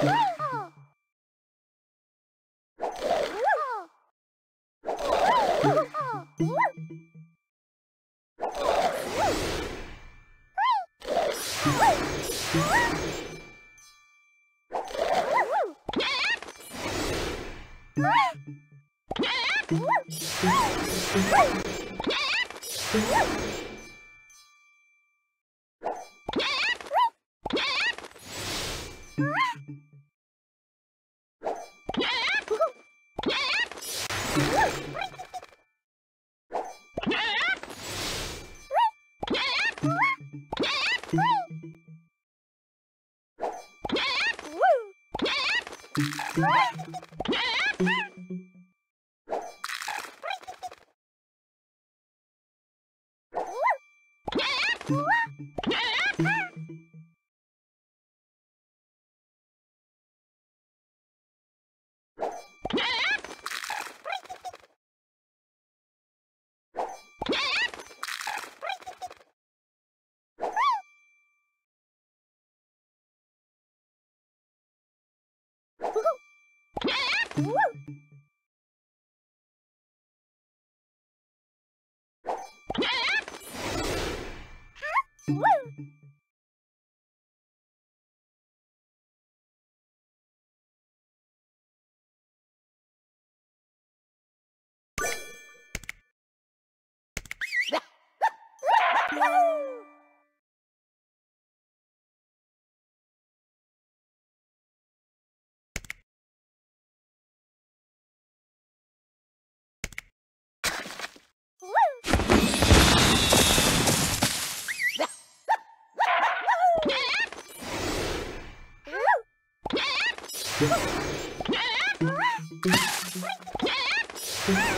Woo! What? Woo! Ah!